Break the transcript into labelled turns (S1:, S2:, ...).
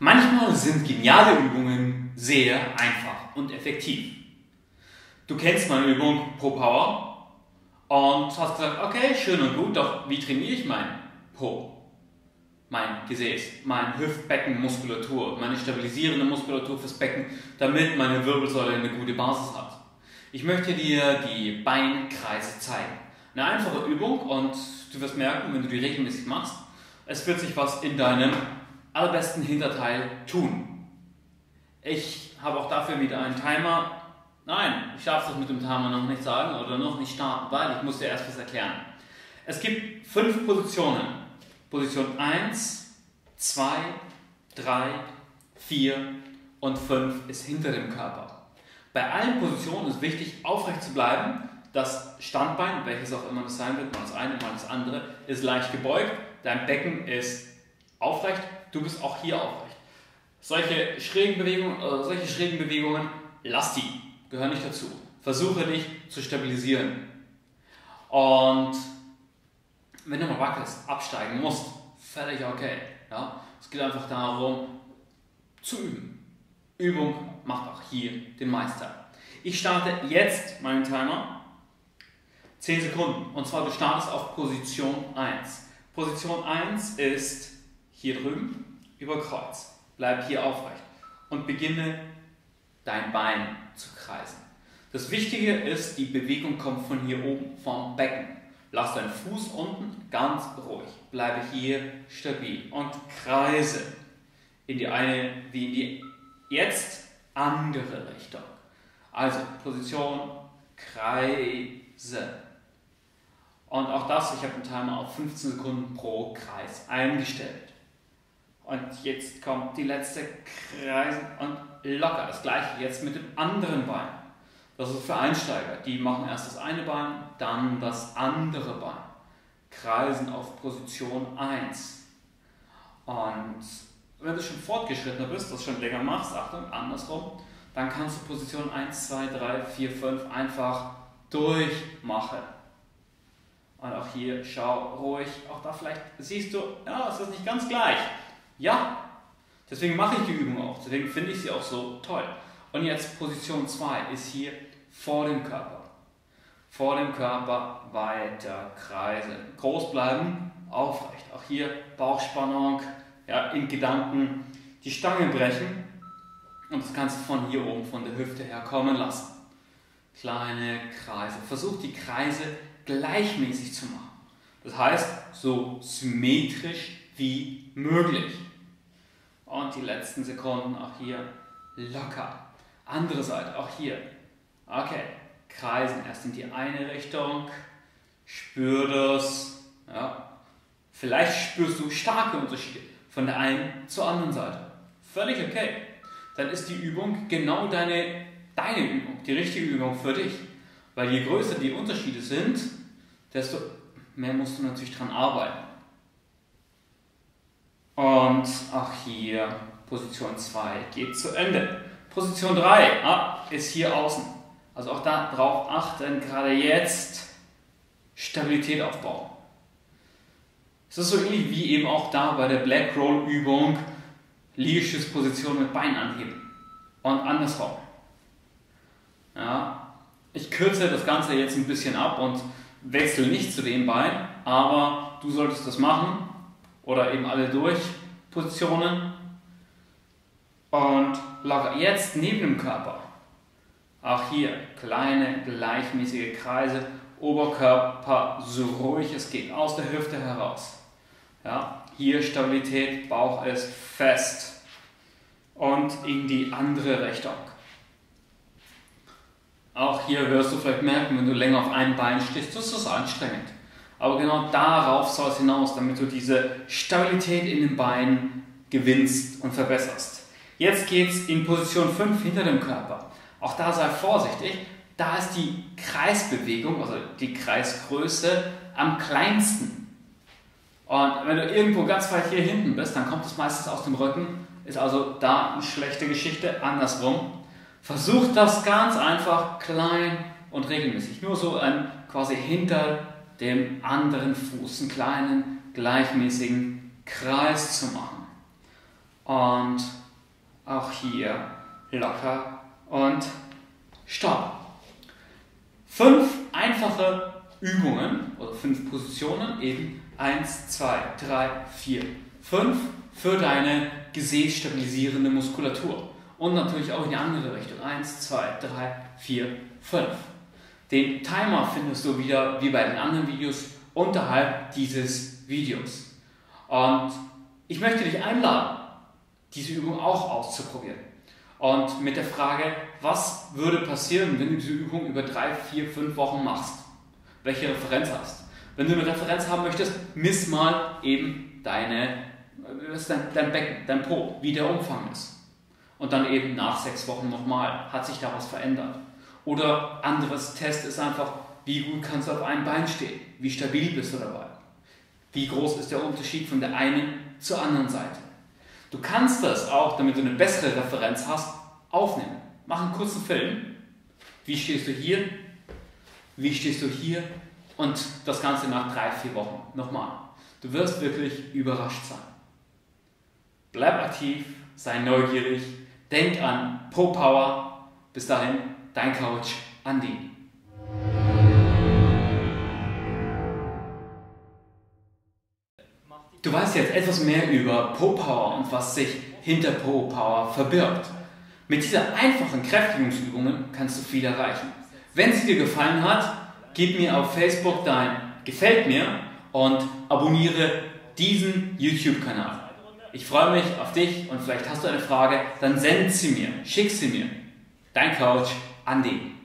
S1: Manchmal sind geniale Übungen sehr einfach und effektiv. Du kennst meine Übung Pro Power und hast gesagt, okay, schön und gut, doch wie trainiere ich mein Po? Mein Gesäß, meine Hüftbeckenmuskulatur, meine stabilisierende Muskulatur fürs Becken, damit meine Wirbelsäule eine gute Basis hat. Ich möchte dir die Beinkreise zeigen. Eine einfache Übung und du wirst merken, wenn du die regelmäßig machst, es wird sich was in deinem allerbesten Hinterteil tun. Ich habe auch dafür wieder einen Timer. Nein, ich darf das mit dem Timer noch nicht sagen oder noch nicht starten, weil ich muss dir erst was erklären. Es gibt fünf Positionen. Position 1, 2, 3, 4 und 5 ist hinter dem Körper. Bei allen Positionen ist wichtig, aufrecht zu bleiben. Das Standbein, welches auch immer das sein wird, mal das eine, mal das andere, ist leicht gebeugt. Dein Becken ist aufrecht du bist auch hier aufrecht. Solche schrägen Bewegungen, äh, solche schrägen Bewegungen, lass die, gehören nicht dazu. Versuche dich zu stabilisieren. Und wenn du mal wackelst, absteigen musst, völlig okay. Ja? Es geht einfach darum, zu üben. Übung macht auch hier den Meister. Ich starte jetzt meinen Timer. 10 Sekunden. Und zwar du startest auf Position 1. Position 1 ist hier drüben über Kreuz. Bleib hier aufrecht und beginne dein Bein zu kreisen. Das Wichtige ist, die Bewegung kommt von hier oben, vom Becken. Lass deinen Fuß unten ganz ruhig. Bleibe hier stabil und kreise in die eine wie in die jetzt andere Richtung. Also Position, Kreise. Und auch das, ich habe einen Timer auf 15 Sekunden pro Kreis eingestellt. Und jetzt kommt die letzte Kreisen und locker. Das gleiche jetzt mit dem anderen Bein. Das ist für Einsteiger. Die machen erst das eine Bein, dann das andere Bein. Kreisen auf Position 1. Und wenn du schon fortgeschrittener bist, das schon länger machst, Achtung, andersrum, dann kannst du Position 1, 2, 3, 4, 5 einfach durchmachen. Und auch hier schau ruhig, auch da vielleicht siehst du, ja, es ist nicht ganz gleich. Ja, deswegen mache ich die Übung auch. Deswegen finde ich sie auch so toll. Und jetzt Position 2 ist hier vor dem Körper. Vor dem Körper weiter kreisen. Groß bleiben, aufrecht. Auch hier Bauchspannung, ja, in Gedanken die Stange brechen und das Ganze von hier oben, von der Hüfte her kommen lassen. Kleine Kreise. Versucht die Kreise gleichmäßig zu machen. Das heißt, so symmetrisch wie möglich. Und die letzten Sekunden auch hier locker. Andere Seite, auch hier. Okay, kreisen erst in die eine Richtung. Spür das. Ja. Vielleicht spürst du starke Unterschiede von der einen zur anderen Seite. Völlig okay. Dann ist die Übung genau deine, deine Übung, die richtige Übung für dich. Weil je größer die Unterschiede sind, desto mehr musst du natürlich dran arbeiten. Und auch hier Position 2 geht zu Ende. Position 3 ah, ist hier außen. Also auch da drauf achten, gerade jetzt Stabilität aufbauen. Es ist so ähnlich wie eben auch da bei der Black Roll Übung Liegestützposition mit Bein anheben und andersrum. Ja, ich kürze das Ganze jetzt ein bisschen ab und wechsle nicht zu dem Bein, aber du solltest das machen oder eben alle durch Positionen und locker jetzt neben dem Körper. Auch hier kleine gleichmäßige Kreise, Oberkörper so ruhig es geht, aus der Hüfte heraus. Ja, hier Stabilität, Bauch ist fest und in die andere Richtung. Auch hier wirst du vielleicht merken, wenn du länger auf einem Bein stehst, das ist anstrengend. Aber genau darauf soll es hinaus, damit du diese Stabilität in den Beinen gewinnst und verbesserst. Jetzt geht es in Position 5 hinter dem Körper. Auch da sei vorsichtig, da ist die Kreisbewegung, also die Kreisgröße, am kleinsten. Und wenn du irgendwo ganz weit hier hinten bist, dann kommt es meistens aus dem Rücken, ist also da eine schlechte Geschichte, andersrum. Versuch das ganz einfach klein und regelmäßig, nur so ein quasi hinter dem anderen Fuß einen kleinen, gleichmäßigen Kreis zu machen. Und auch hier locker und stopp. Fünf einfache Übungen oder fünf Positionen, eben 1, 2, 3, 4, 5 für deine gesäßstabilisierende Muskulatur. Und natürlich auch in die andere Richtung. 1, 2, 3, 4, 5. Den Timer findest du wieder wie bei den anderen Videos unterhalb dieses Videos. Und ich möchte dich einladen, diese Übung auch auszuprobieren. Und mit der Frage, was würde passieren, wenn du diese Übung über drei, vier, fünf Wochen machst? Welche Referenz hast? Wenn du eine Referenz haben möchtest, miss mal eben deine, dein, dein Becken, dein Po, wie der Umfang ist. Und dann eben nach sechs Wochen nochmal, hat sich da was verändert? Oder anderes Test ist einfach, wie gut kannst du auf einem Bein stehen? Wie stabil bist du dabei? Wie groß ist der Unterschied von der einen zur anderen Seite? Du kannst das auch, damit du eine bessere Referenz hast, aufnehmen. Mach einen kurzen Film. Wie stehst du hier? Wie stehst du hier? Und das Ganze nach drei, vier Wochen nochmal. Du wirst wirklich überrascht sein. Bleib aktiv, sei neugierig, denk an Pro Power. Bis dahin, dein Coach Andy. Du weißt jetzt etwas mehr über Pro Power und was sich hinter Pro Power verbirgt. Mit dieser einfachen Kräftigungsübungen kannst du viel erreichen. Wenn sie dir gefallen hat, gib mir auf Facebook dein Gefällt mir und abonniere diesen YouTube-Kanal. Ich freue mich auf dich und vielleicht hast du eine Frage, dann send sie mir, schick sie mir. Dein Coach Andi.